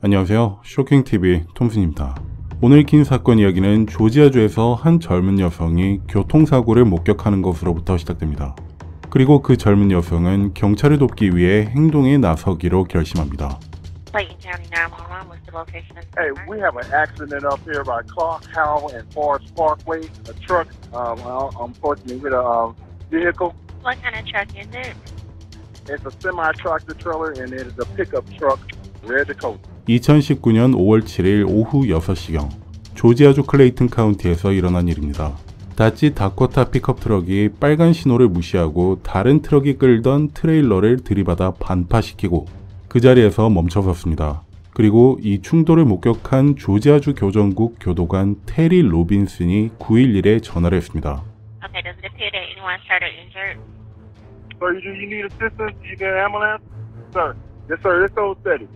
안녕하세요. 쇼킹TV 톰슨입니다. 오늘 긴 사건 이야기는 조지아주에서 한 젊은 여성이 교통사고를 목격하는 것으로부터 시작됩니다. 그리고 그 젊은 여성은 경찰을 돕기 위해 행동에 나서기로 결심합니다. Clayton County 911 was the location of the Hey, crime. we have an accident up here by Clark, Howell, and Forest Parkway. A truck, um, uh, unfortunately, with a um, vehicle. What kind of truck is it? It's a semi-tractor trailer, and it is a pickup truck, red Dakota. 2019년 5월 7일 오후 6시경 조지아주 클레이튼 카운티에서 일어난 일입니다. 닷지 다코타 픽업 트럭이 빨간 신호를 무시하고 다른 트럭이 끌던 트레일러를 들이받아 반파시키고 그 자리에서 멈춰섰습니다. 그리고 이 충돌을 목격한 조지아주 교정국 교도관 테리 로빈슨이 911에 전화를 했습니다. Okay, does it appear that anyone's hurt or injured? Sir, you, you need assistance? You need an ambulance? Sir. Yes, sir. It's so steady.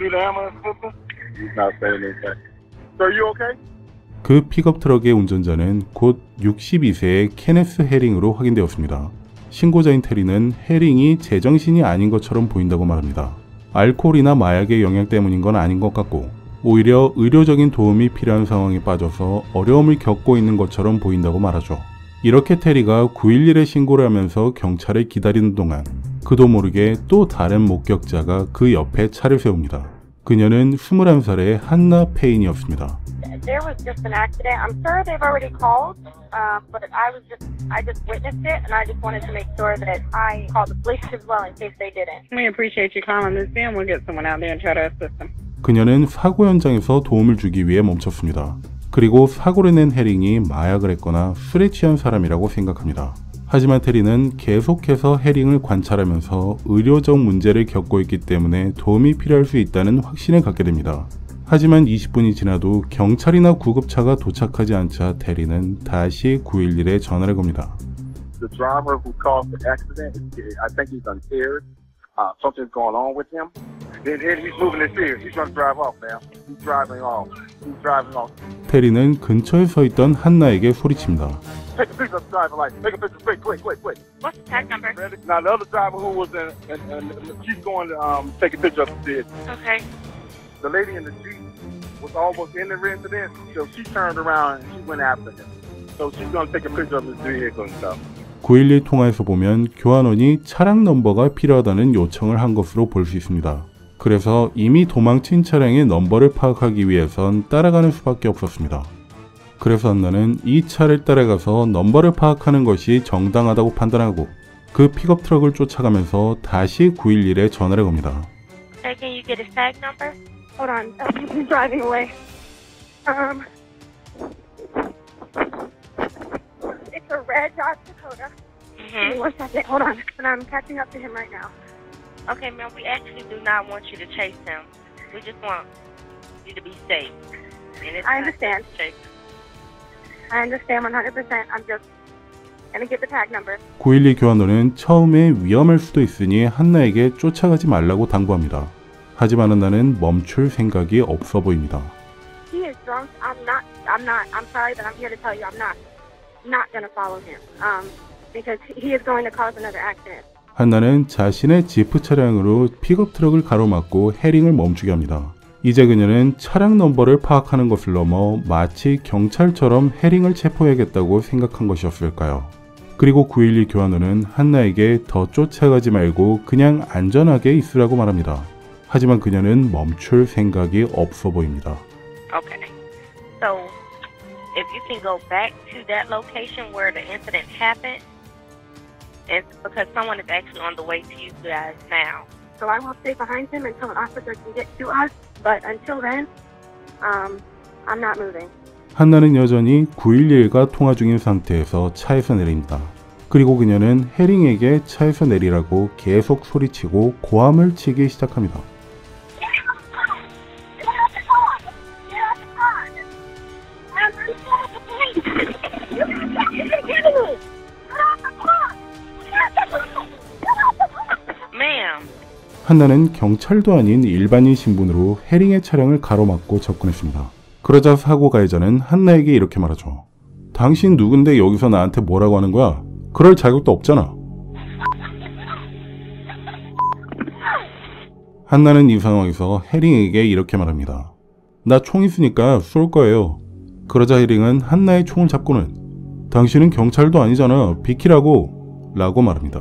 You need an ambulance assistance? He's not saying anything. Sir, you okay? 그 픽업 트럭의 운전자는 곧 62세의 케네스 헤링으로 확인되었습니다. 신고자인 테리는 헤링이 제정신이 아닌 것처럼 보인다고 말합니다. 알코올이나 마약의 영향 때문인 건 아닌 것 같고 오히려 의료적인 도움이 필요한 상황에 빠져서 어려움을 겪고 있는 것처럼 보인다고 말하죠. 이렇게 테리가 911에 신고를 하면서 경찰을 기다리는 동안 그도 모르게 또 다른 목격자가 그 옆에 차를 세웁니다. 그녀는 21살의 한나 페인이었습니다. there was just an accident. I'm sure they've already called, uh, but I was just I just witnessed it, and I just wanted to make sure that I called the police as well in case they didn't. We appreciate you calling this in. We'll get someone out there and try to assist them. 그녀는 사고 현장에서 도움을 주기 위해 멈췄습니다. 그리고 사고를 낸 해링이 마약을 했거나 술에 취한 사람이라고 생각합니다. 하지만 테리는 계속해서 해링을 관찰하면서 의료적 문제를 겪고 있기 때문에 도움이 필요할 수 있다는 확신을 갖게 됩니다. 하지만 20분이 지나도 경찰이나 구급차가 도착하지 않자 테리는 다시 911에 전화를 겁니다. The driver who caused the accident, I think he's. Uh, something's going on with him. Then, then he's moving his ears. He's going to drive off now. He's driving off. He's driving off. 테리는 근처에 서 있던 한나에게 소리칩니다. Take a picture of the driver license. Take a picture quick, quick, quick, quick. What's the tag number? Ready? Now the other driver who was in, and, and she's going to um, take a picture of the Okay. The lady in the jeep was almost in the residence, so she turned around and she went after him. So she's going to take a picture of his vehicle and stuff. 911 통화에서 보면 교환원이 차량 넘버가 필요하다는 요청을 한 것으로 볼 수 있습니다. 그래서 이미 도망친 차량의 넘버를 파악하기 위해선 따라가는 수밖에 없었습니다. 그래서 한나는 이 차를 따라가서 넘버를 파악하는 것이 정당하다고 판단하고 그 픽업 트럭을 쫓아가면서 다시 911에 전화를 겁니다. Hold on, I'm driving away. Um, a red Dodge Dakota. Give me Mm-hmm. one second. Hold on, and I'm catching up to him right now. Okay, ma'am, we actually do not want you to chase him. We just want you to be safe. And it's I understand. chase. I understand 100%. I'm just gonna get the tag number. 911 교환원은 처음에 위험할 수도 있으니 한나에게 쫓아가지 말라고 당부합니다. 하지만 한나는 멈출 생각이 없어 보입니다. He is drunk. I'm not. I'm not. I'm sorry, but I'm here to tell you I'm not. Not gonna follow him. Um, because he is going to cause another accident. 한나는 자신의 지프 차량으로 픽업 트럭을 가로막고 해링을 멈추게 합니다. 이제 그녀는 차량 넘버를 파악하는 것을 넘어 마치 경찰처럼 해링을 체포해야겠다고 생각한 것이었을까요? 그리고 911 교환원은 한나에게 더 쫓아가지 말고 그냥 안전하게 있으라고 말합니다. 하지만 그녀는 멈출 생각이 없어 보입니다. Okay. So, if you can go back to that location where the incident happened, it's because someone is actually on the way to you guys now. So I will stay behind him until an officer can get to us. But until then, um, I'm not moving. 한나는 여전히 911과 통화 중인 상태에서 차에서 내립니다. 그리고 그녀는 해링에게 차에서 내리라고 계속 소리치고 고함을 치기 시작합니다. 한나는 경찰도 아닌 일반인 신분으로 해링의 차량을 가로막고 접근했습니다. 그러자 사고 가해자는 한나에게 이렇게 말하죠. 당신 누군데 여기서 나한테 뭐라고 하는 거야? 그럴 자격도 없잖아. 한나는 이 상황에서 해링에게 이렇게 말합니다. 나 총 있으니까 쏠 거예요. 그러자 해링은 한나의 총을 잡고는 당신은 경찰도 아니잖아. 비키라고 라고 말합니다.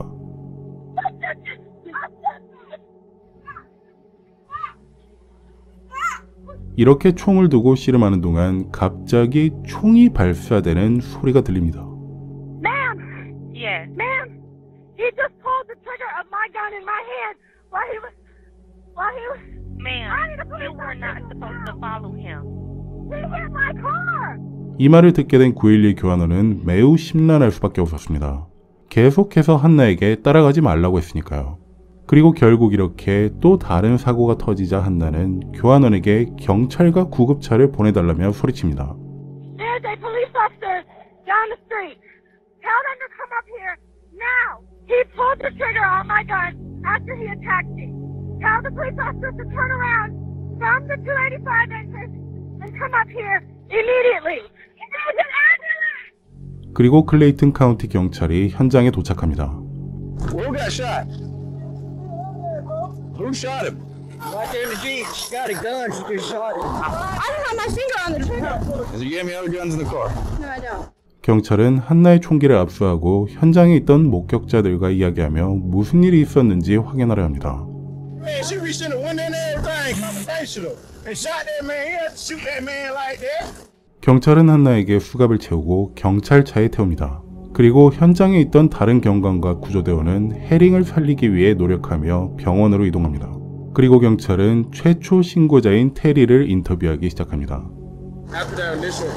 이렇게 총을 두고 씨름하는 동안 갑자기 총이 발사되는 소리가 들립니다. Ma'am, Yes. ma'am, he just pulled the trigger of my gun in my hand while he was, while he was, I need a Ma'am, police you were not officer supposed to now. follow him. He hit my car. 이 말을 듣게 된 911 교환원은 매우 심란할 수밖에 없었습니다. 계속해서 한나에게 따라가지 말라고 했으니까요. 그리고 결국 이렇게 또 다른 사고가 터지자 한나는 교환원에게 경찰과 구급차를 보내달라며 소리칩니다. There's a police officer down the street. Tell them to come up here now. He pulled the trigger on my gun after he attacked me. Tell the police officer to turn around from the 285 entrance and come up here immediately. There's an ambulance! 그리고 클레이튼 카운티 경찰이 현장에 도착합니다. Who shot? Him? Right there in the Jeep. She got a gun. She just shot him. I don't have my finger on the trigger. Has he gave me other guns in the car? No, I don't. 경찰은 한나의 총기를 압수하고 현장에 있던 목격자들과 이야기하며 무슨 일이 있었는지 확인하려 합니다. Man, she reached in the window and everything, confrontational. And shot that man. He had to shoot that man like that. 경찰은 한나에게 수갑을 채우고 경찰차에 태웁니다. 그리고 현장에 있던 다른 경관과 구조대원은 해링을 살리기 위해 노력하며 병원으로 이동합니다. 그리고 경찰은 최초 신고자인 테리를 인터뷰하기 시작합니다. After that initial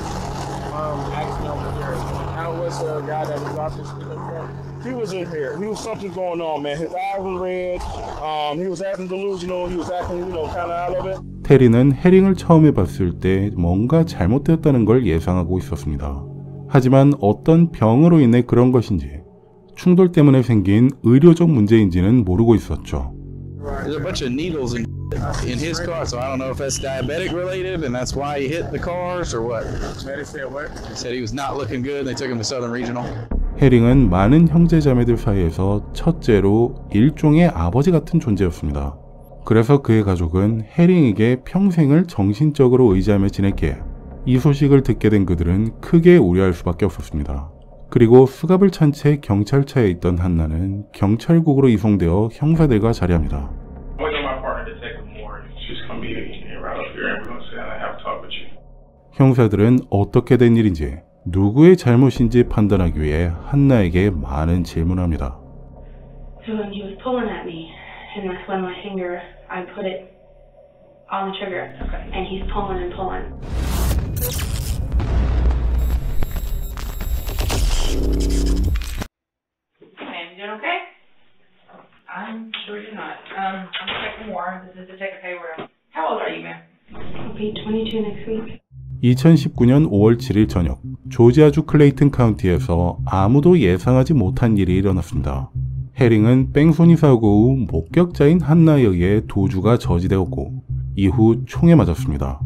um, accident over there, how was the guy that was out there? He was in here. He was something going on, man. His eyes were red. Um, he was acting delusional. He was acting, you know, kind of out of it. 테리는 해링을 처음에 봤을 때 뭔가 잘못되었다는 걸 예상하고 있었습니다. 하지만 어떤 병으로 인해 그런 것인지, 충돌 때문에 생긴 의료적 문제인지는 모르고 있었죠. There's a bunch of needles in in his car, so I don't know if that's diabetic related and that's why he hit the cars or what. They said he was not looking good. They took him to Southern Regional. 해링은 많은 형제자매들 사이에서 첫째로 일종의 아버지 같은 존재였습니다. 그래서 그의 가족은 해링에게 평생을 정신적으로 의지하며 지냈기에 이 소식을 듣게 된 그들은 크게 우려할 수밖에 없었습니다. 그리고 수갑을 찬 채 경찰차에 있던 한나는 경찰국으로 이송되어 형사들과 자리합니다. 형사들은 어떻게 된 일인지 누구의 잘못인지 판단하기 위해 한나에게 많은 질문을 합니다. So when he was pulling at me, and that's when my finger, I put it on the trigger, and he's pulling and pulling. Ma'am, you doing okay? I'm sure you're not. Um, I'm Detective Moore. This is Detective Hayward. How old are you, ma'am? I'll be 22 next week. 2019년 5월 7일 저녁 조지아주 클레이튼 카운티에서 아무도 예상하지 못한 일이 일어났습니다. 해링은 뺑소니 사고 후 목격자인 한나에 의해 도주가 저지되었고 이후 총에 맞았습니다.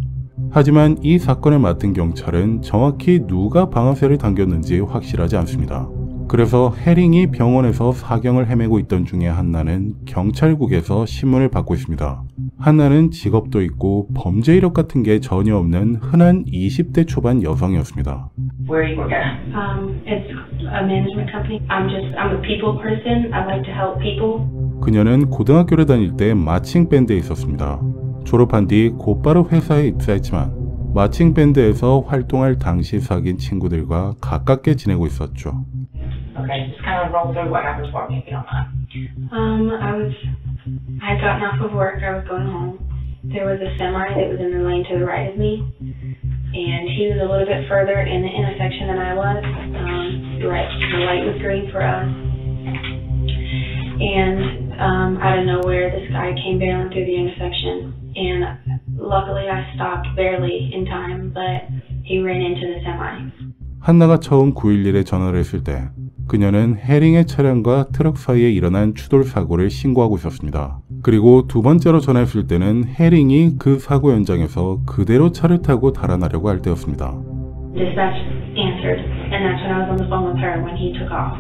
하지만 이 사건을 맡은 경찰은 정확히 누가 방아쇠를 당겼는지 확실하지 않습니다. 그래서 해링이 병원에서 사경을 헤매고 있던 중에 한나는 경찰국에서 신문을 받고 있습니다. 한나는 직업도 있고 범죄 이력 같은 게 전혀 없는 흔한 20대 초반 여성이었습니다. Where you working at? Um, it's a management company. I'm just, I'm a people person. I like to help people. 그녀는 고등학교를 다닐 때 마칭 밴드에 있었습니다. 졸업한 뒤 곧바로 회사에 입사했지만 마칭 밴드에서 활동할 당시 사귄 친구들과 가깝게 지내고 있었죠. Okay, just kind of roll through what happened for me, if you don't mind. Um, I was, I had gotten off of work. I was going home. There was a semi that was in the lane to the right of me, and he was a little bit further in the intersection than I was. Um, right, the light was green for us, and um, out of nowhere, this guy came barreling through the intersection, and luckily I stopped barely in time, but he ran into the semi. 한나가 처음 911에 전화를 했을 때 그녀는 해링의 차량과 트럭 사이에 일어난 추돌 사고를 신고하고 있었습니다. 그리고 두 번째로 전화했을 때는 해링이 그 사고 현장에서 그대로 차를 타고 달아나려고 할 때였습니다. Dispatch answered, and that's when I was on the phone with her when he took off.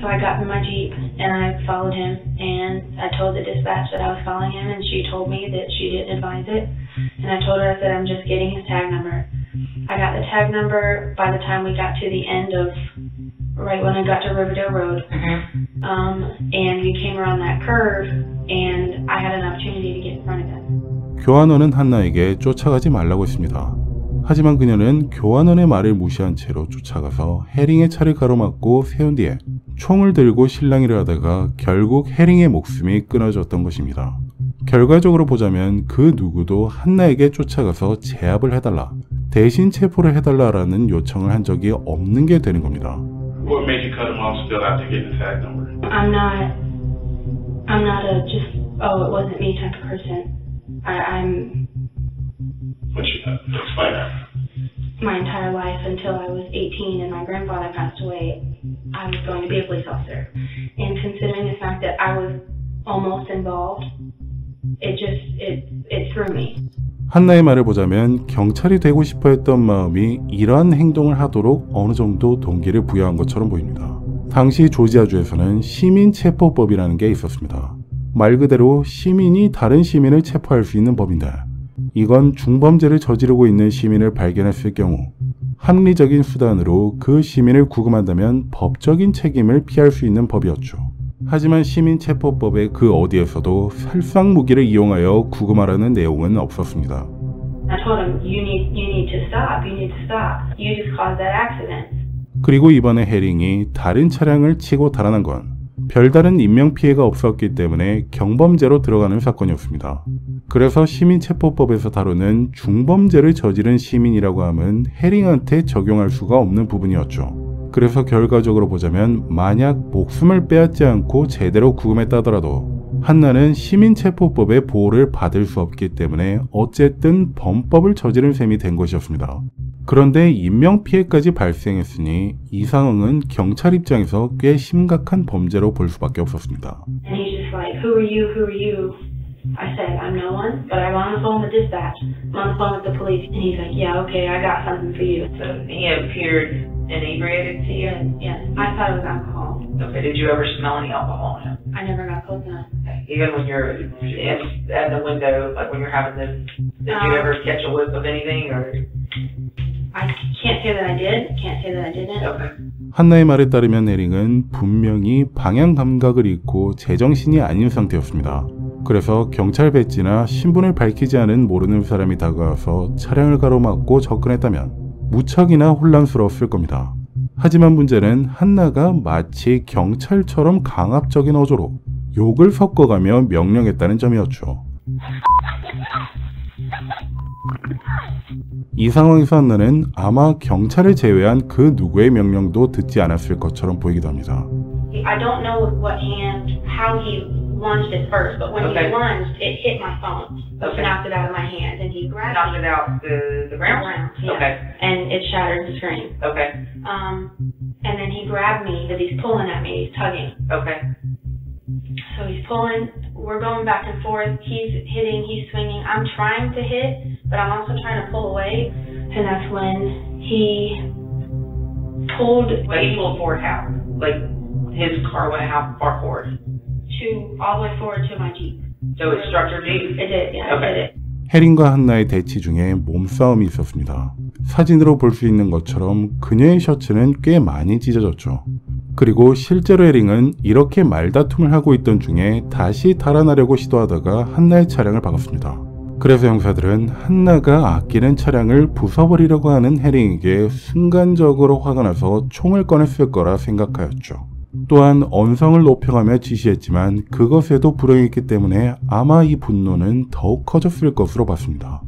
So I got in my Jeep and I followed him and I told the dispatch that I was following him and she told me that she didn't advise it. And I told her, I said, I'm just getting his tag number. I got the tag number by the time we got to the end of, right when I got to Riverdale Road. Um, and we came around that curve and I had an opportunity to get in front of him. 교환원은 한나에게 쫓아가지 말라고 했습니다. 하지만 그녀는 교환원의 말을 무시한 채로 쫓아가서 해링의 차를 가로막고 세운 뒤에 총을 들고 실랑이를 하다가 결국 해링의 목숨이 끊어졌던 것입니다. 결과적으로 보자면 그 누구도 한나에게 쫓아가서 제압을 해달라, 대신 체포를 해달라라는 요청을 한 적이 없는 게 되는 겁니다. What made you cut him off still after getting the tag number? I'm not, I'm not a just, oh, it wasn't me type of person. I, I'm What you uh, explain that? my entire life until I was 18 and my grandfather passed away, I was going to be a police officer. And considering the fact that I was almost involved, it just, it, it threw me. 한나의 말을 보자면 경찰이 되고 싶어 했던 마음이 이러한 행동을 하도록 어느 정도 동기를 부여한 것처럼 보입니다. 당시 조지아주에서는 시민체포법이라는 게 있었습니다. 말 그대로 시민이 다른 시민을 체포할 수 있는 법인데 이건 중범죄를 저지르고 있는 시민을 발견했을 경우 합리적인 수단으로 그 시민을 구금한다면 법적인 책임을 피할 수 있는 법이었죠. 하지만 시민체포법의 그 어디에서도 살상 무기를 이용하여 구금하라는 내용은 없었습니다. 그리고 이번에 해링이 다른 차량을 치고 달아난 건 별다른 인명피해가 없었기 때문에 경범죄로 들어가는 사건이었습니다. 그래서 시민체포법에서 다루는 중범죄를 저지른 시민이라고 함은 해링한테 적용할 수가 없는 부분이었죠. 그래서 결과적으로 보자면 만약 목숨을 빼앗지 않고 제대로 구금했다더라도 한나는 시민체포법의 보호를 받을 수 없기 때문에 어쨌든 범법을 저지른 셈이 된 것이었습니다. 그런데 인명피해까지 발생했으니 이 상황은 경찰 입장에서 꽤 심각한 범죄로 볼 수밖에 없었습니다. And he's just like, who are you, who are you? I said, I'm no one, but I'm on the phone with dispatch. I'm on the phone with the police. And he's like, yeah, okay, I got something for you. So he appeared inebriated to you? Yes, I thought it was alcohol. Okay, did you ever smell any alcohol in him? I never got close enough. Even when you're in, at the window, like when you're having this, did you Um, ever catch a whiff of anything or? I can't say that I did. Can't say that I didn't. Okay. 한나의 말에 따르면 해링은 분명히 방향 감각을 잃고 제정신이 아닌 상태였습니다. 그래서 경찰 배지나 신분을 밝히지 않은 모르는 사람이 다가와서 차량을 가로막고 접근했다면 무척이나 혼란스러웠을 겁니다. 하지만 문제는 한나가 마치 경찰처럼 강압적인 어조로 욕을 섞어가며 명령했다는 점이었죠. 이 상황에서 한나는 아마 경찰을 제외한 그 누구의 명령도 듣지 않았을 것처럼 보이기도 합니다. I don't know with what hand, how he lunged at first, but when Okay. he lunged, it hit my phone. It Okay. knocked it out of my hand, and he grabbed Knocked me it out the, the ground? around, yeah, Okay, and it shattered the screen. okay, Um, and then he grabbed me because he's pulling at me, he's tugging. okay. So he's pulling, we're going back and forth. He's hitting, he's swinging. I'm trying to hit, but I'm also trying to pull away. And that's when he pulled Wait, he pulled forward how? Like, his car went how far forward? to all the way forward to my Jeep. So it struck your Jeep? It did, yeah, it Okay. did it. 해링과 한나의 대치 중에 몸싸움이 있었습니다. 사진으로 볼 수 있는 것처럼 그녀의 셔츠는 꽤 많이 찢어졌죠. 그리고 실제로 해링은 이렇게 말다툼을 하고 있던 중에 다시 달아나려고 시도하다가 한나의 차량을 박았습니다. 그래서 형사들은 한나가 아끼는 차량을 부숴버리려고 하는 해링에게 순간적으로 화가 나서 총을 꺼냈을 거라 생각하였죠. 또한 언성을 높여가며 지시했지만 그것에도 불응했기 때문에 아마 이 분노는 더욱 커졌을 것으로 봤습니다.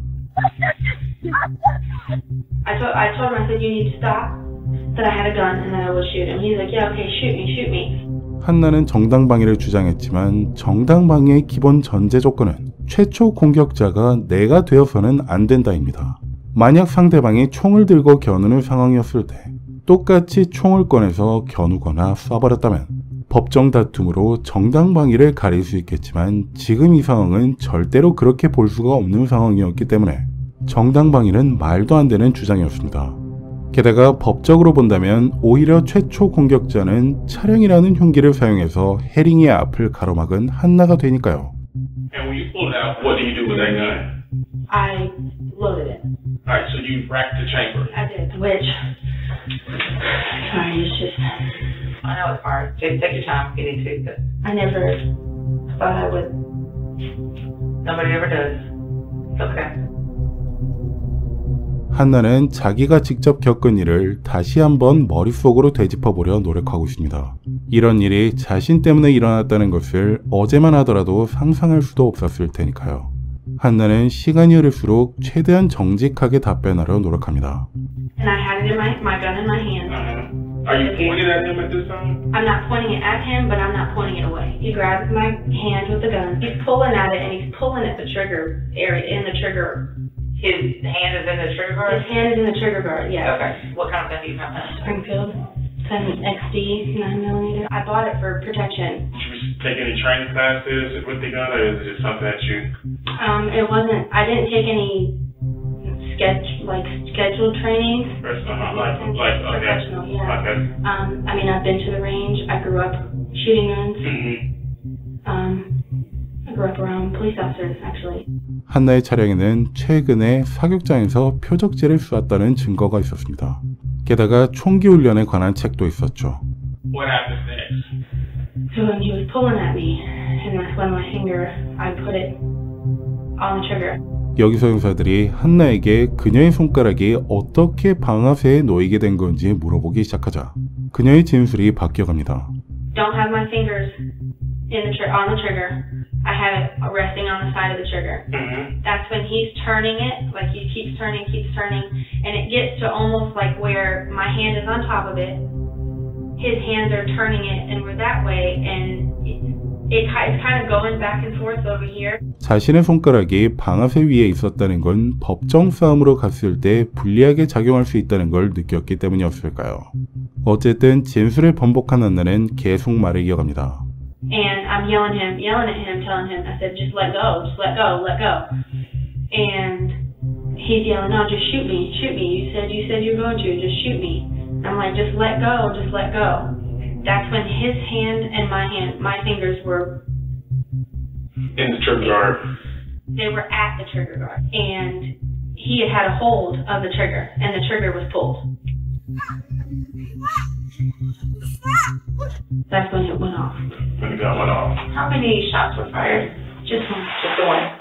I told, I told said, I had a gun and that I would shoot him. He's like, yeah, okay, shoot me, shoot me. 한나는 정당방위를 주장했지만 정당방위의 기본 전제 조건은 최초 공격자가 내가 되어서는 안 된다입니다. 만약 상대방이 총을 들고 겨누는 상황이었을 때 똑같이 총을 꺼내서 겨누거나 쏴버렸다면 법정 다툼으로 정당방위를 가릴 수 있겠지만 지금 이 상황은 절대로 그렇게 볼 수가 없는 상황이었기 때문에 정당방위는 말도 안 되는 주장이었습니다. 게다가 법적으로 본다면 오히려 최초 공격자는 차량이라는 흉기를 사용해서 해링의 앞을 가로막은 한나가 되니까요. And when you pull it out, what do you do with that gun? I loaded it. Alright, so you racked the chamber. I did, which, sorry, it's just, I know it's hard. Take, take your time getting to it. I never thought I would. Nobody ever does. It's okay. 한나는 자기가 직접 겪은 일을 다시 한번 머릿속으로 되짚어보려 노력하고 있습니다. 이런 일이 자신 때문에 일어났다는 것을 어제만 하더라도 상상할 수도 없었을 테니까요. 한나는 시간이 흐를수록 최대한 정직하게 답변하려 노력합니다. And I had it in my, my gun in my hand. Uh-huh. Are you pointing at him at this time? I'm not pointing it at him, but I'm not pointing it away. He grabs my hand with the gun. He's pulling at it, and he's pulling at the trigger area, in the trigger. His hand is in the trigger guard? His hand is in the trigger guard, yeah. Okay. What kind of gun do you have? Springfield, 7 XD, 9 millimeter. I bought it for protection. Did you take any training classes with the gun, or is it just something that you? Um, it wasn't, I didn't take any sketch, like scheduled training. Personal, like, like, okay. Professional, yeah. Okay. Um, I mean, I've been to the range. I grew up shooting guns. Mm-hmm. Um, 한나의 차량에는 최근에 사격장에서 표적지를 쏘았다는 증거가 있었습니다. 게다가 총기 훈련에 관한 책도 있었죠. What happens next? So when he was pulling at me, and that's when my finger, I put it on the trigger. 여기서 형사들이 한나에게 그녀의 손가락이 어떻게 방아쇠에 놓이게 된 건지 물어보기 시작하자 그녀의 진술이 바뀌어갑니다. Don't have my fingers in the tr- on the trigger. I have it resting on the side of the trigger. Mm-hmm. That's when he's turning it, like he keeps turning, keeps turning, and it gets to almost like where my hand is on top of it. His hands are turning it, and we're that way, and it, it, it's kind of going back and forth over here. 자신의 손가락이 방아쇠 위에 있었다는 건 법정 싸움으로 갔을 때 불리하게 작용할 수 있다는 걸 느꼈기 때문이었을까요? 어쨌든 진술을 번복한 한나는 계속 말을 이어갑니다. And I'm yelling him, yelling at him, telling him, I said, just let go, just let go, let go. And he's yelling, no, just shoot me, shoot me. You said, you said you're going to, just shoot me. I'm like, just let go, just let go. That's when his hand and my hand, my fingers were, In the trigger guard. they were at the trigger guard. And he had had a hold of the trigger, and the trigger was pulled. That's when it went off. When gun went off. How many shots were fired? Just one. Just one.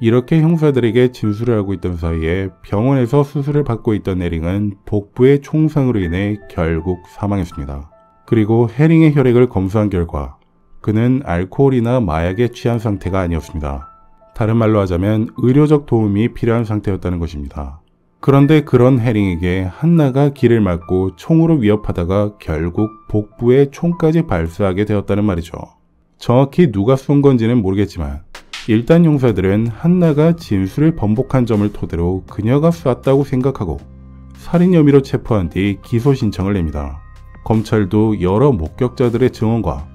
이렇게 형사들에게 진술을 하고 있던 사이에 병원에서 수술을 받고 있던 에링은 복부의 총상으로 인해 결국 사망했습니다. 그리고 해링의 혈액을 검수한 결과 그는 알코올이나 마약에 취한 상태가 아니었습니다. 다른 말로 하자면 의료적 도움이 필요한 상태였다는 것입니다. 그런데 그런 해링에게 한나가 길을 막고 총으로 위협하다가 결국 복부에 총까지 발사하게 되었다는 말이죠. 정확히 누가 쏜 건지는 모르겠지만 일단 형사들은 한나가 진술을 번복한 점을 토대로 그녀가 쐈다고 생각하고 살인 혐의로 체포한 뒤 기소 신청을 냅니다. 검찰도 여러 목격자들의 증언과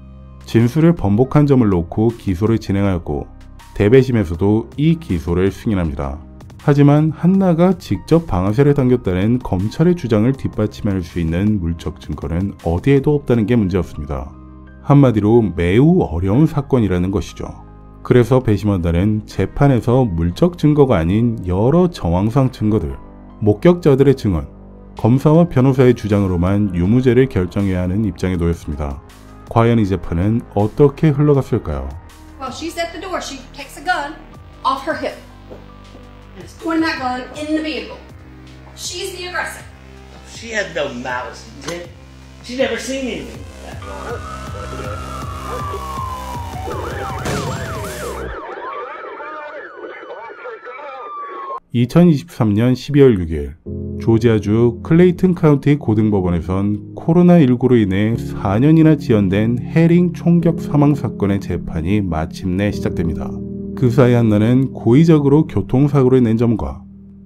진술을 번복한 점을 놓고 기소를 진행하였고 대배심에서도 이 기소를 승인합니다. 하지만 한나가 직접 방아쇠를 당겼다는 검찰의 주장을 뒷받침할 수 있는 물적 증거는 어디에도 없다는 게 문제였습니다. 한마디로 매우 어려운 사건이라는 것이죠. 그래서 배심원단은 재판에서 물적 증거가 아닌 여러 정황상 증거들, 목격자들의 증언, 검사와 변호사의 주장으로만 유무죄를 결정해야 하는 입장에 놓였습니다. 과연 이 재판은 어떻게 흘러갔을까요? Well, is pointing that gun in the vehicle. She's the aggressor. She had no malice intent. She never seen anything like that. 2023년 12월 6일 조지아주 클레이튼 카운티 고등법원에선 코로나19로 인해 4년이나 지연된 해링 총격 사망 사건의 재판이 마침내 시작됩니다. 그 사이 한나는 고의적으로 교통사고를 낸 점과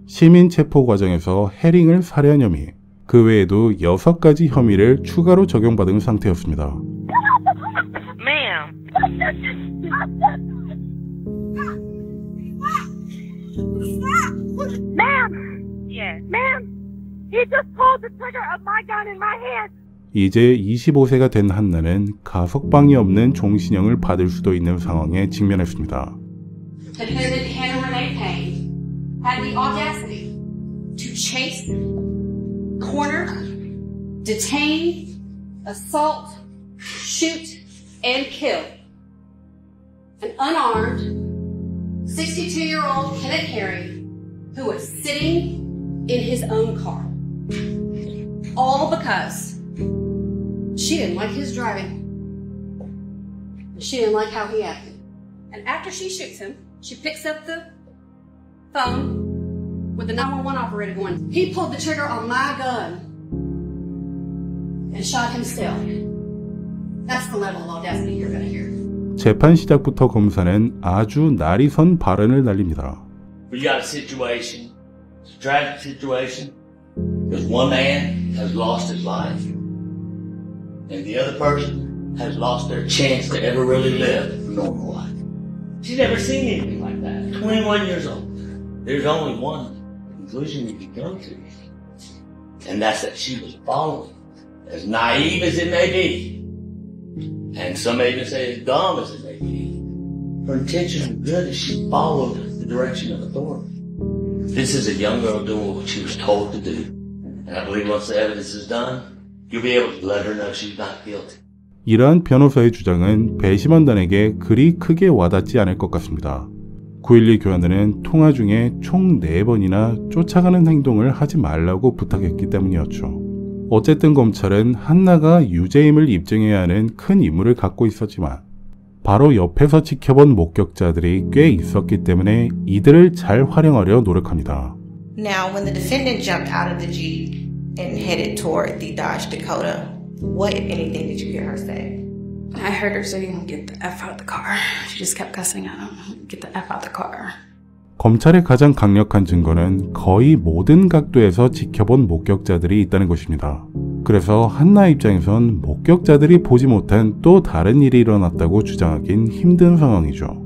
시민 체포 과정에서 해링을 살해한 혐의, 그 외에도 6가지 혐의를 추가로 적용받은 상태였습니다. 이제 25세가 된 한나는 가석방이 없는 종신형을 받을 수도 있는 상황에 직면했습니다. Defendant Hannah Renee Payne had the audacity to chase, corner, detain, assault, shoot, and kill an unarmed 62 year old Kenneth Harry who was sitting in his own car. All because she didn't like his driving. She didn't like how he acted. And after she shoots him, she picks up the phone with the 911 operator going, he pulled the trigger on my gun and shot himself. That's the level of audacity you're gonna hear. 재판 시작부터 검사는 아주 날이 선 발언을 날립니다. We got a situation, it's a tragic situation, because one man has lost his life, and the other person has lost their chance to ever really live a normal life. She's never seen anything like that. 21 years old. There's only one conclusion you can come to, and that's that she was following, as naive as it may be, and some may even say as dumb as it may be. Her intention was good as she followed the direction of authority. This is a young girl doing what she was told to do. And I believe once the evidence is done, you'll be able to let her know she's not guilty. 이러한 변호사의 주장은 배심원단에게 그리 크게 와닿지 않을 것 같습니다. 9.12 교환들은 통화 중에 총 4번이나 쫓아가는 행동을 하지 말라고 부탁했기 때문이었죠. 어쨌든 검찰은 한나가 유죄임을 입증해야 하는 큰 임무를 갖고 있었지만 바로 옆에서 지켜본 목격자들이 꽤 있었기 때문에 이들을 잘 활용하려 노력합니다. Now, when the defendant jumped out of the Jeep and headed toward the Dodge Dakota, what, if anything, did you hear her say? I heard her saying, get the F out the car. She just kept cussing at him, get the F out the car. 검찰의 가장 강력한 증거는 거의 모든 각도에서 지켜본 목격자들이 있다는 것입니다. 그래서 한나 입장에선 목격자들이 보지 못한 또 다른 일이 일어났다고 주장하긴 힘든 상황이죠.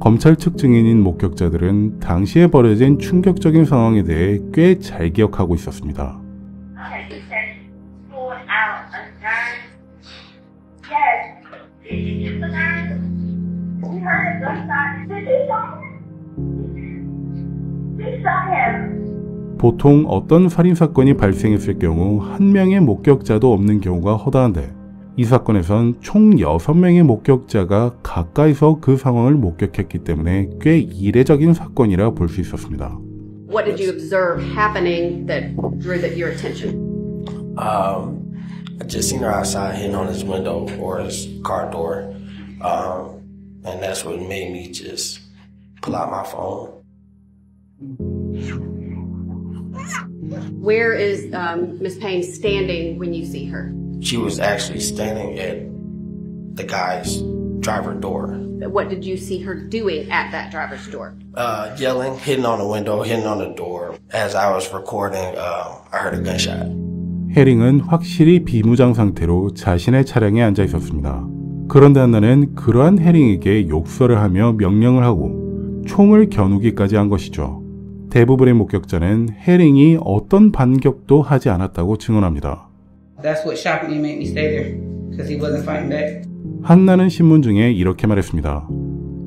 검찰 측 증인인 목격자들은 당시에 벌어진 충격적인 상황에 대해 꽤 잘 기억하고 있었습니다. 보통 어떤 살인 사건이 발생했을 경우 한 명의 목격자도 없는 경우가 허다한데 이 사건에선 총 6명의 목격자가 가까이서 그 상황을 목격했기 때문에 꽤 이례적인 사건이라 볼 수 있었습니다. What did you observe happening that drew that your attention? Um, I just seen her outside hitting on his window or his car door. Um, and that's what made me just pull out my phone. Where is um, Miss Payne standing when you see her? She was actually standing at the guy's driver door, What did you see her doing at that driver's door? uh, yelling, hitting on the window, hitting on the door. As I was recording, uh, I heard a gunshot. 해링은 확실히 비무장 상태로 자신의 차량에 앉아 있었습니다. 그런데 한나는 그러한 해링에게 욕설을 하며 명령을 하고 총을 겨누기까지 한 것이죠. 대부분의 목격자는 해링이 어떤 반격도 하지 않았다고 증언합니다. That's what shocked me made me stay there because he wasn't fighting back. 한나는 신문 중에 이렇게 말했습니다.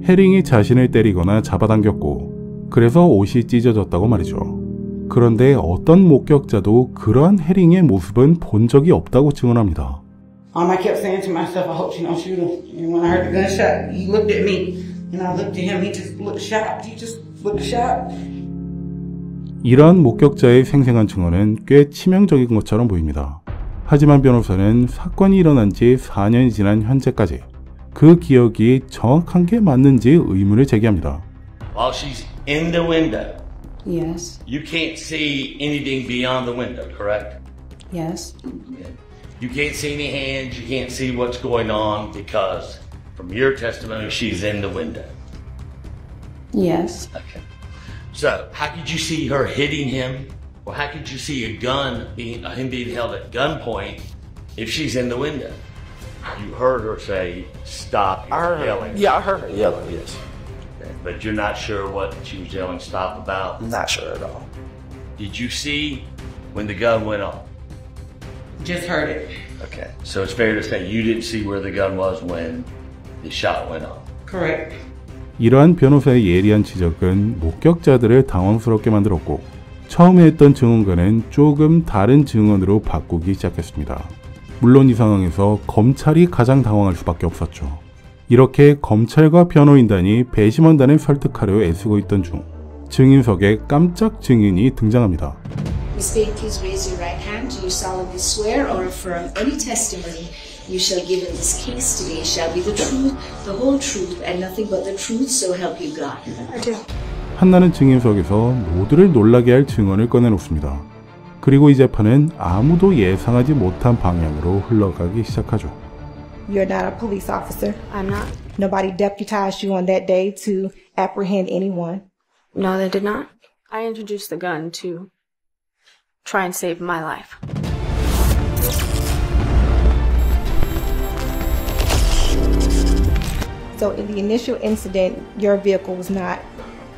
해링이 자신을 때리거나 잡아당겼고 그래서 옷이 찢어졌다고 말이죠. 그런데 어떤 목격자도 그러한 해링의 모습은 본 적이 없다고 증언합니다. Um, I kept saying to myself, I hope she don't shoot him. And when I heard the gunshot, he looked at me, and I looked at him. He just looked shocked. He just looked shocked. 이러한 목격자의 생생한 증언은 꽤 치명적인 것처럼 보입니다. 하지만 변호사는 사건이 일어난 지 4년이 지난 현재까지 그 기억이 정확한 게 맞는지 의문을 제기합니다. While she's in the window, Yes, you can't see anything beyond the window, correct? yes, You can't see any hands, you can't see what's going on because from your testimony, she's in the window. yes. Okay. So, how could you see her hitting him? Or how could you see a gun being, uh, him being held at gunpoint If she's in the window, you heard her say, stop, I heard her. yelling. Yeah, I heard her yelling. Yes. Okay, But you're not sure what she was yelling stop about? Not sure at all. Did you see when the gun went off? Just heard it. Okay, so it's fair to say you didn't see where the gun was when the shot went off. Correct. 이러한 변호사의 예리한 지적은 목격자들을 당황스럽게 만들었고 처음에 했던 증언과는 조금 다른 증언으로 바꾸기 시작했습니다. 물론 이 상황에서 검찰이 가장 당황할 수밖에 없었죠. 이렇게 검찰과 변호인단이 배심원단을 설득하려 애쓰고 있던 중 증인석에 깜짝 증인이 등장합니다. Miss Bain, please raise your right hand. Do you solemnly swear or affirm any testimony you shall give in this case today shall be the truth, the whole truth, and nothing but the truth, so help you God? I do. 한나는 증인석에서 모두를 놀라게 할 증언을 꺼내놓습니다. 그리고 이 재판은 아무도 예상하지 못한 방향으로 흘러가기 시작하죠. You're not a police officer. I'm not. Nobody deputized you on that day to apprehend anyone. No, they did not. I introduced the gun to try and save my life. So in the initial incident, your vehicle was not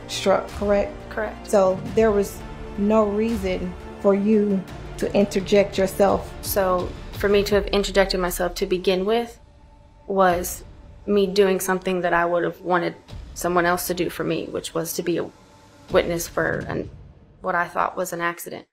struck, correct? Correct. So there was no reason for you to interject yourself. So, for me to have interjected myself to begin with was me doing something that I would have wanted someone else to do for me, which was to be a witness for an, what I thought was an accident.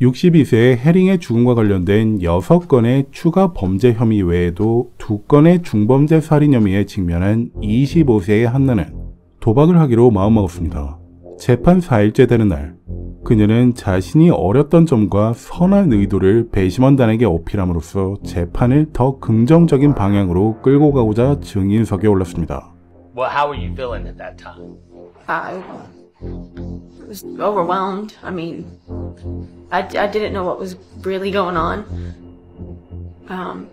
62세의 해링의 죽음과 관련된 6건의 추가 범죄 혐의 외에도 2건의 중범죄 살인 혐의에 직면한 25세의 한나는 도박을 하기로 마음먹었습니다. 재판 4일째 되는 날, 그녀는 자신이 어렸던 점과 선한 의도를 배심원단에게 어필함으로써 재판을 더 긍정적인 방향으로 끌고 가고자 증인석에 올랐습니다. Well, how were you feeling at that time? I was overwhelmed. I mean, I, I didn't know what was really going on. Um,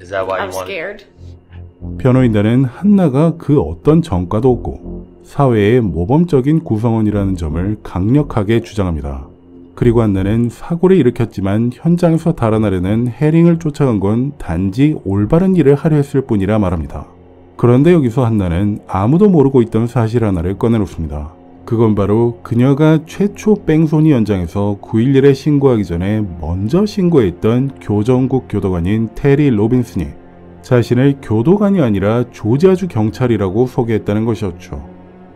Is that why you was wanted? scared. 변호인단은 한나가 그 어떤 전과도 없고 사회의 모범적인 구성원이라는 점을 강력하게 주장합니다. 그리고 한나는 사고를 일으켰지만 현장에서 달아나려는 해링을 쫓아간 건 단지 올바른 일을 하려 했을 뿐이라 말합니다. 그런데 여기서 한나는 아무도 모르고 있던 사실 하나를 꺼내놓습니다. 그건 바로 그녀가 최초 뺑소니 현장에서 911에 신고하기 전에 먼저 신고했던 교정국 교도관인 테리 로빈슨이 자신을 교도관이 아니라 조지아주 경찰이라고 소개했다는 것이었죠.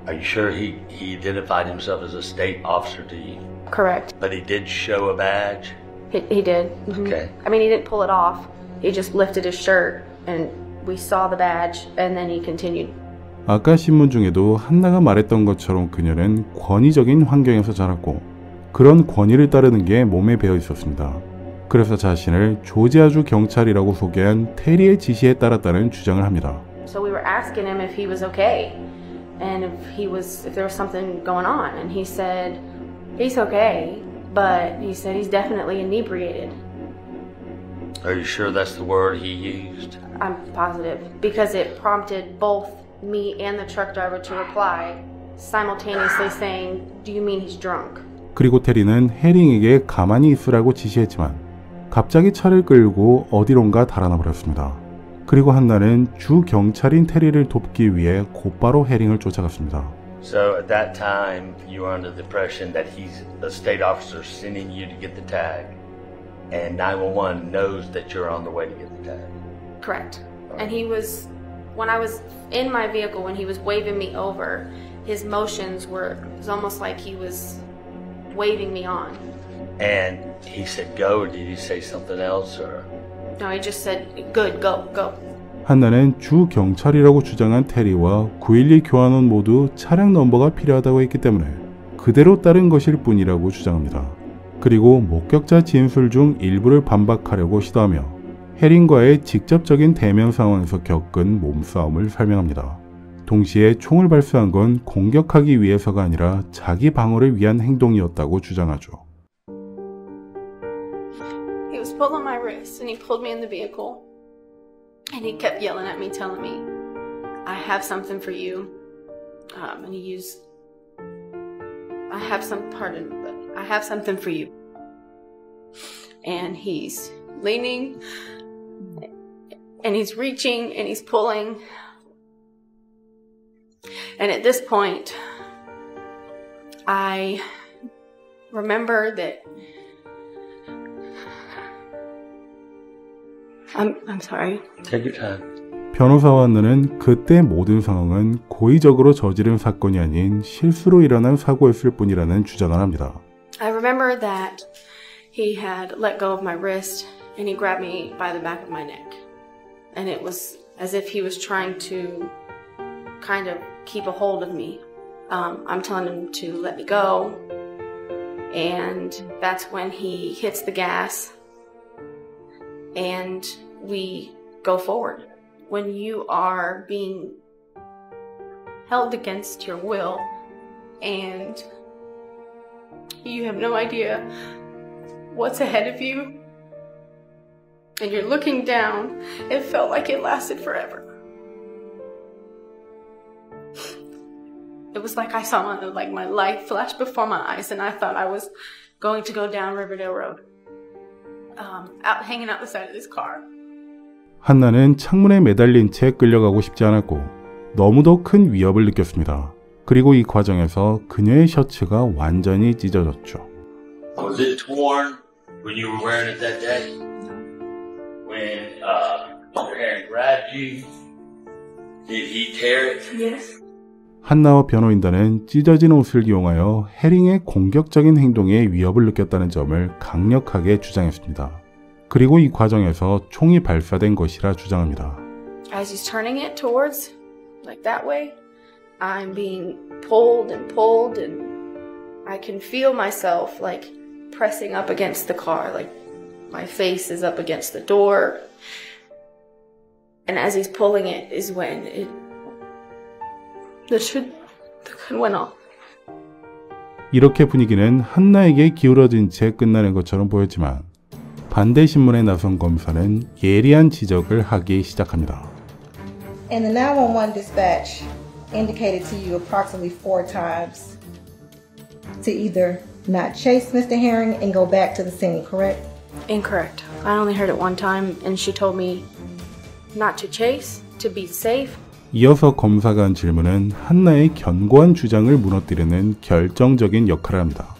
Are you sure he, he identified himself as a state officer to you? Correct. But he did show a badge? He, he did. Mhm. Okay. I mean, he didn't pull it off. He just lifted his shirt, and we saw the badge, and then he continued. 아까 신문 중에도 한나가 말했던 것처럼 그녀는 권위적인 환경에서 자랐고 그런 권위를 따르는 게 몸에 배어 있었습니다. 그래서 자신을 조지아주 경찰이라고 소개한 테리의 지시에 따랐다는 주장을 합니다. So we were asking him if he was okay, and if he was, if there was something going on, and he said he's okay, but he said he's definitely inebriated. Are you sure that's the word he used? I'm positive because it prompted both me and the truck driver to reply simultaneously saying, "Do you mean he's drunk?" 그리고 테리는 해링에게 가만히 있으라고 지시했지만 갑자기 차를 끌고 어디론가 달아나 버렸습니다. 그리고 한나는 주 경찰인 테리를 돕기 위해 곧바로 해링을 쫓아갔습니다. So at that time, you were under the impression that he's a state officer sending you to get the tag, and 911 knows that you're on the way to get the tag. Correct. And he was, when I was in my vehicle, when he was waving me over, his motions were, it was almost like he was waving me on. And he said go, or did he say something else, or? No, he just said, good, go, go. 한나는 주 경찰이라고 주장한 테리와 911 교환원 모두 차량 넘버가 필요하다고 했기 때문에 그대로 따른 것일 뿐이라고 주장합니다. 그리고 목격자 진술 중 일부를 반박하려고 시도하며 해린과의 직접적인 대면 상황에서 겪은 몸싸움을 설명합니다. 동시에 총을 발사한 건 공격하기 위해서가 아니라 자기 방어를 위한 행동이었다고 주장하죠. He was pulling my wrist and he pulled me in the vehicle. And he kept yelling at me, telling me, I have something for you. Um, and he used, I have some, pardon, but I have something for you. And he's leaning and he's reaching and he's pulling. And at this point, I remember that I'm I'm sorry. Take your time. 변호사와 한나는 그때 모든 상황은 고의적으로 저지른 사건이 아닌 실수로 일어난 사고였을 뿐이라는 주장을 합니다. I remember that he had let go of my wrist and he grabbed me by the back of my neck. And it was as if he was trying to kind of keep a hold of me. Um, I'm telling him to let me go. And that's when he hits the gas and we go forward. When you are being held against your will and you have no idea what's ahead of you and you're looking down, it felt like it lasted forever. It was like I saw my, like my life flash before my eyes, and I thought I was going to go down Riverdale Road, 한나는 창문에 매달린 채 끌려가고 싶지 않았고 너무도 큰 위협을 느꼈습니다. 그리고 이 과정에서 그녀의 셔츠가 완전히 찢어졌죠. Was it torn when you were wearing it that day? When uh, 한나와 변호인단은 찢어진 옷을 이용하여 해링의 공격적인 행동에 위협을 느꼈다는 점을 강력하게 주장했습니다. 그리고 이 과정에서 총이 발사된 것이라 주장합니다. As he's turning it towards, like that way, I'm being pulled and pulled, and I can feel myself like pressing up against the car, like my face is up against the door. And as he's pulling it, is when it 이렇게 분위기는 한나에게 기울어진 채 끝나는 것처럼 보였지만 반대 신문에 나선 검사는 예리한 지적을 하기 시작합니다. And the 911 dispatch indicated to you approximately four times to either not chase Mr. Herring and go back to the scene, correct? Incorrect. I only heard it one time, and she told me not to chase, to be safe. 이어서 검사가 한 질문은 한나의 견고한 주장을 무너뜨리는 결정적인 역할을 합니다.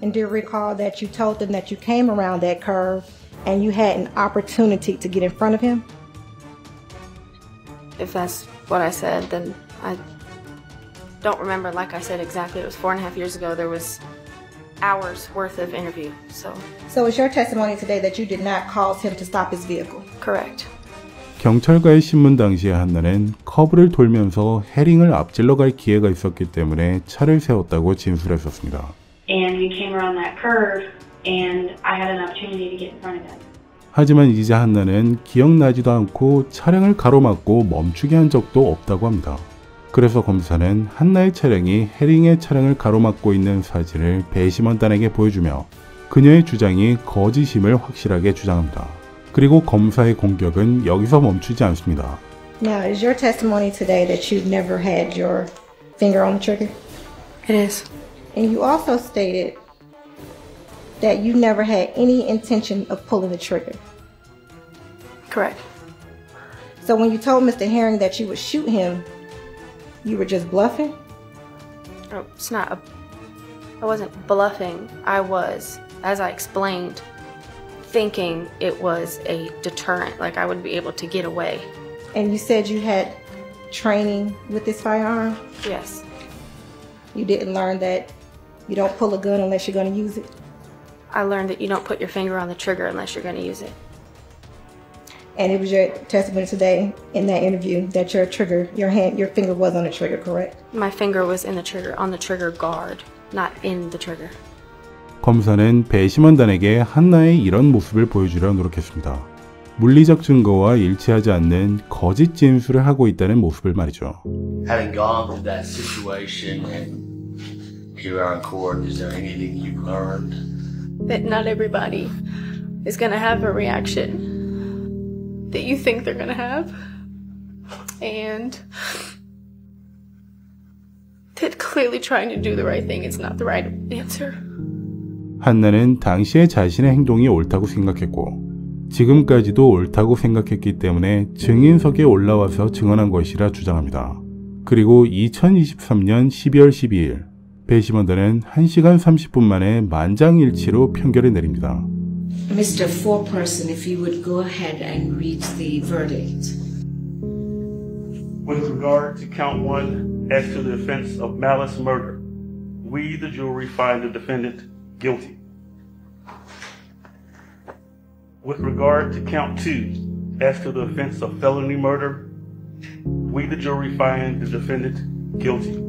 And do you recall that you told them that you came around that curve and you had an opportunity to get in front of him? If that's what I said, then I don't remember. Like I said, exactly. It was four and a half years ago. There was hours worth of interview. So So it's your testimony today that you did not cause him to stop his vehicle? correct. 경찰과의 신문 당시에 한나는 커브를 돌면서 해링을 앞질러 갈 기회가 있었기 때문에 차를 세웠다고 진술했었습니다. 하지만 이제 한나는 기억나지도 않고 차량을 가로막고 멈추게 한 적도 없다고 합니다. 그래서 검사는 한나의 차량이 해링의 차량을 가로막고 있는 사진을 배심원단에게 보여주며 그녀의 주장이 거짓임을 확실하게 주장합니다. 그리고 검사의 공격은 여기서 멈추지 않습니다. Now, is your testimony today that you've never had your finger on the trigger? It is. And you also stated that you never had any intention of pulling the trigger. Correct. So when you told Mr. Herring that you would shoot him, you were just bluffing? Oh, it's not a. I wasn't bluffing. I was, as I explained, thinking it was a deterrent, like I would be able to get away. And you said you had training with this firearm? Yes. You didn't learn that you don't pull a gun unless you're going to use it? I learned that you don't put your finger on the trigger unless you're going to use it. And it was your testimony today in that interview that your trigger, your hand, your finger was on the trigger, correct? My finger was in the trigger, on the trigger guard, not in the trigger. 검사는 배심원단에게 한나의 이런 모습을 보여주려 노력했습니다. 물리적 증거와 일치하지 않는 거짓 진술을 하고 있다는 모습을 말이죠. Having gone through that situation and here we are in court, is there anything you've learned? That not everybody is going to have a reaction that you think they're going to have. And that clearly trying to do the right thing is not the right answer. 한나는 당시의 자신의 행동이 옳다고 생각했고 지금까지도 옳다고 생각했기 때문에 증인석에 올라와서 증언한 것이라 주장합니다. 그리고 2023년 12월 12일 배심원단은 1시간 30분 만에 만장일치로 판결을 내립니다. Mr. Foreperson, if you would go ahead and read the verdict. With regard to count one as to the offense of malice murder, we, the jury, find the defendant guilty. With regard to count two as to the offense of felony murder, we, the jury, find the defendant guilty.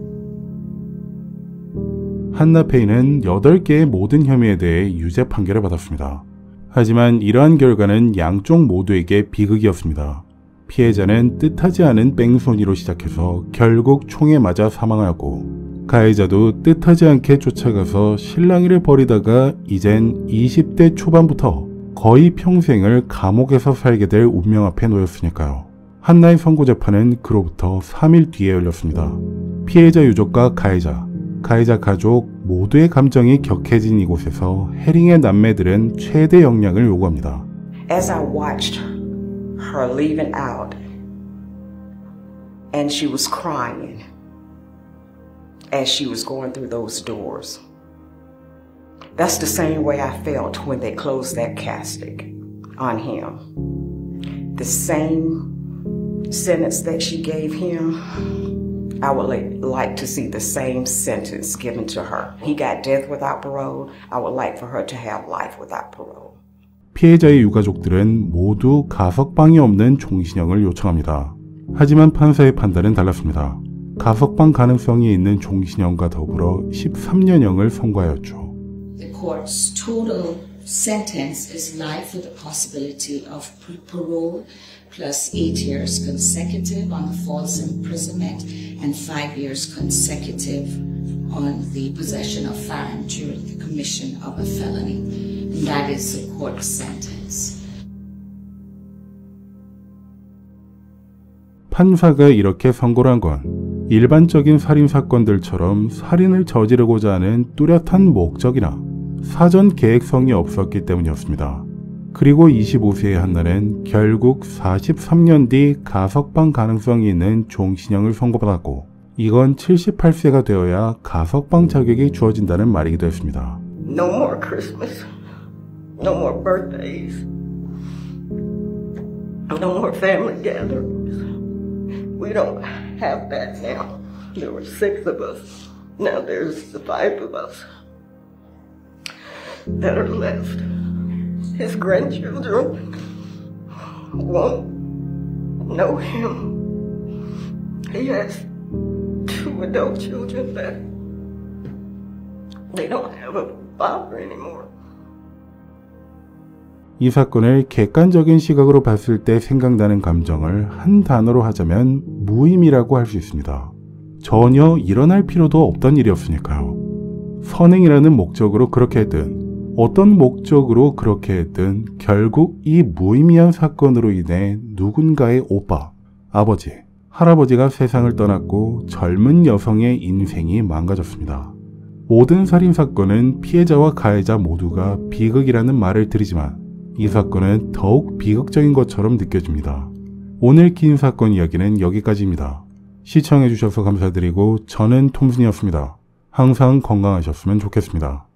한나 페이는 8개의 모든 혐의에 대해 유죄 판결을 받았습니다. 하지만 이러한 결과는 양쪽 모두에게 비극이었습니다. 피해자는 뜻하지 않은 뺑소니로 시작해서 결국 총에 맞아 사망하였고 가해자도 뜻하지 않게 쫓아가서 실랑이를 벌이다가 이젠 20대 초반부터 거의 평생을 감옥에서 살게 될 운명 앞에 놓였으니까요. 한나의 선고 재판은 그로부터 3일 뒤에 열렸습니다. 피해자 유족과 가해자, 가해자 가족 모두의 감정이 격해진 이곳에서 해링의 남매들은 최대 역량을 요구합니다. As I watched her leaving out, and she was crying as she was going through those doors. That's the same way I felt when they closed that casket on him. The same sentence that she gave him, I would like to see the same sentence given to her. He got death without parole. I would like for her to have life without parole. 피해자의 유가족들은 모두 가석방이 없는 종신형을 요청합니다. 하지만 판사의 판단은 달랐습니다. 가석방 가능성이 있는 종신형과 더불어 13년형을 선고하였죠. The court's total sentence is life with the possibility of parole plus eight years consecutive on the false imprisonment and five years consecutive on the possession of firearm during the commission of a felony. And that is the court's sentence. 판사가 이렇게 선고를 한 건 일반적인 살인 사건들처럼 살인을 저지르고자 하는 뚜렷한 목적이나 사전 계획성이 없었기 때문이었습니다. 그리고 25세의 한나는 결국 43년 뒤 가석방 가능성이 있는 종신형을 선고받았고 이건 78세가 되어야 가석방 자격이 주어진다는 말이기도 했습니다. No more Christmas. No more birthdays. No more family gatherings. We don't have that now. There were six of us. Now there's the five of us that are left. His grandchildren won't know him. He has two adult children that they don't have a father anymore. 이 사건을 객관적인 시각으로 봤을 때 생각나는 감정을 한 단어로 하자면 무의미라고 할 수 있습니다. 전혀 일어날 필요도 없던 일이었으니까요. 선행이라는 목적으로 그렇게 했든 어떤 목적으로 그렇게 했든 결국 이 무의미한 사건으로 인해 누군가의 오빠, 아버지, 할아버지가 세상을 떠났고 젊은 여성의 인생이 망가졌습니다. 모든 살인사건은 피해자와 가해자 모두가 비극이라는 말을 들이지만 이 사건은 더욱 비극적인 것처럼 느껴집니다. 오늘 긴 사건 이야기는 여기까지입니다. 시청해주셔서 감사드리고 저는 톰슨이었습니다. 항상 건강하셨으면 좋겠습니다.